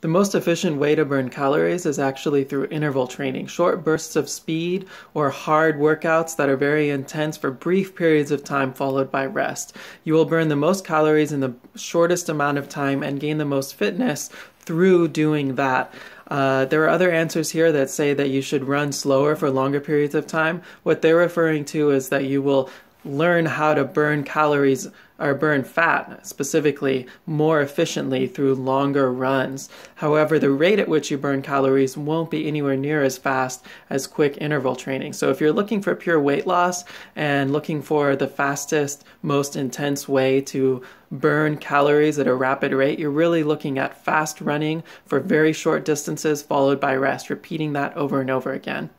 The most efficient way to burn calories is actually through interval training, short bursts of speed or hard workouts that are very intense for brief periods of time followed by rest. You will burn the most calories in the shortest amount of time and gain the most fitness through doing that. Uh, there are other answers here that say that you should run slower for longer periods of time. What they're referring to is that you will learn how to burn calories or burn fat specifically more efficiently through longer runs. However, the rate at which you burn calories won't be anywhere near as fast as quick interval training. So if you're looking for pure weight loss and looking for the fastest, most intense way to burn calories at a rapid rate, you're really looking at fast running for very short distances followed by rest, repeating that over and over again.